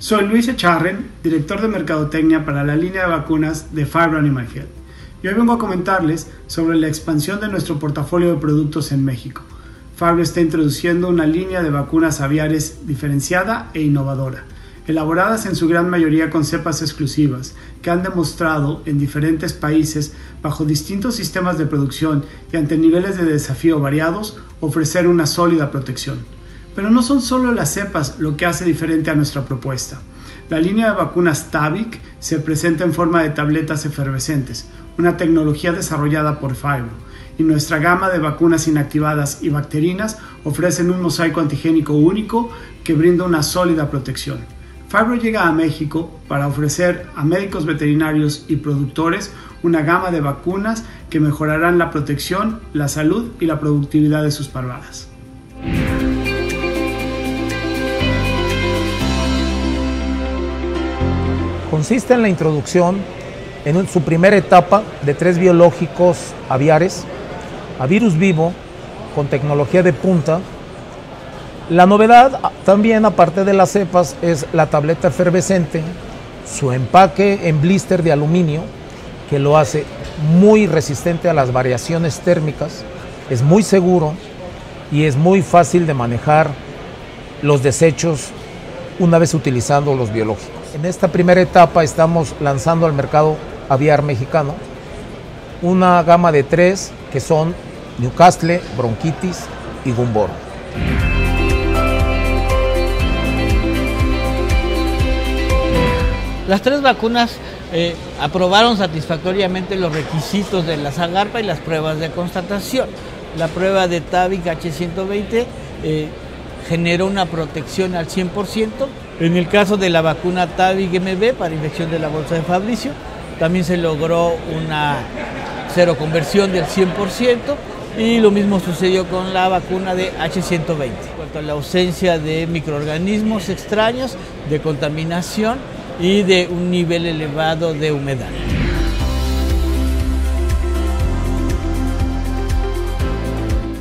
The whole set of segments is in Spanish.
Soy Luis Echarren, director de Mercadotecnia para la línea de vacunas de Fiber Animal Health. Y hoy vengo a comentarles sobre la expansión de nuestro portafolio de productos en México. Fiber está introduciendo una línea de vacunas aviares diferenciada e innovadora, elaboradas en su gran mayoría con cepas exclusivas, que han demostrado en diferentes países, bajo distintos sistemas de producción y ante niveles de desafío variados, ofrecer una sólida protección. Pero no son solo las cepas lo que hace diferente a nuestra propuesta. La línea de vacunas TAVIC se presenta en forma de tabletas efervescentes, una tecnología desarrollada por Fibro, y nuestra gama de vacunas inactivadas y bacterinas ofrecen un mosaico antigénico único que brinda una sólida protección. Fibro llega a México para ofrecer a médicos veterinarios y productores una gama de vacunas que mejorarán la protección, la salud y la productividad de sus parvadas. Consiste en la introducción en su primera etapa de tres biológicos aviares a virus vivo con tecnología de punta. La novedad también, aparte de las cepas, es la tableta efervescente, su empaque en blister de aluminio, que lo hace muy resistente a las variaciones térmicas, es muy seguro y es muy fácil de manejar los desechos una vez utilizando los biológicos. En esta primera etapa estamos lanzando al mercado aviar mexicano una gama de tres que son Newcastle, bronquitis y gumboro. Las tres vacunas eh, aprobaron satisfactoriamente los requisitos de la SAGARPA y las pruebas de constatación. La prueba de TAVIC H120 eh, generó una protección al 100%. En el caso de la vacuna TAVIG MB para infección de la bolsa de Fabricio, también se logró una cero conversión del 100% y lo mismo sucedió con la vacuna de H120. En cuanto a la ausencia de microorganismos extraños, de contaminación y de un nivel elevado de humedad.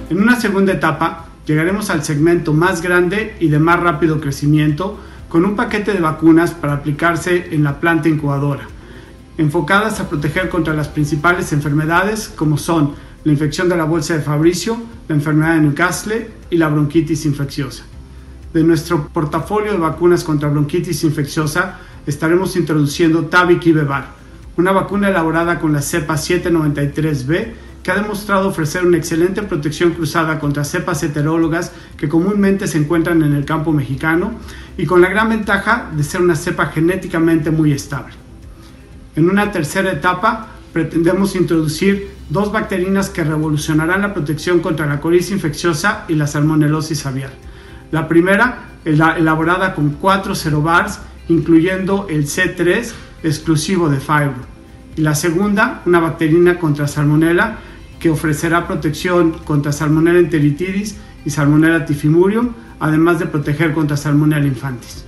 En una segunda etapa, llegaremos al segmento más grande y de más rápido crecimiento con un paquete de vacunas para aplicarse en la planta incubadora, enfocadas a proteger contra las principales enfermedades como son la infección de la bolsa de Fabricio, la enfermedad de Newcastle y la bronquitis infecciosa. De nuestro portafolio de vacunas contra bronquitis infecciosa estaremos introduciendo Tavic una vacuna elaborada con la cepa 793B que ha demostrado ofrecer una excelente protección cruzada contra cepas heterólogas que comúnmente se encuentran en el campo mexicano y con la gran ventaja de ser una cepa genéticamente muy estable. En una tercera etapa pretendemos introducir dos bacterinas que revolucionarán la protección contra la colitis infecciosa y la salmonelosis aviar. La primera, elaborada con 4 cerobars, incluyendo el C3 exclusivo de Fibro. Y la segunda, una bacterina contra salmonella que ofrecerá protección contra Salmonella enteritidis y Salmonella tifimurium, además de proteger contra Salmonella infantis.